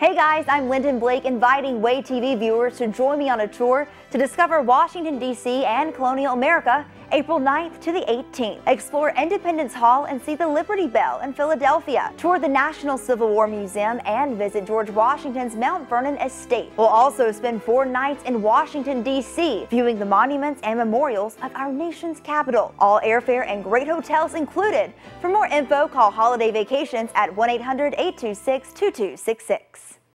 Hey guys, I'm Lyndon Blake inviting WAAY TV viewers to join me on a tour to discover Washington, D.C. and colonial America April 9th to the 18th. Explore Independence Hall and see the Liberty Bell in Philadelphia. Tour the National Civil War Museum and visit George Washington's Mount Vernon estate. We'll also spend four nights in Washington, D.C., viewing the monuments and memorials of our nation's capital. All airfare and great hotels included. For more info, call Holiday Vacations at 1 800 826 2266.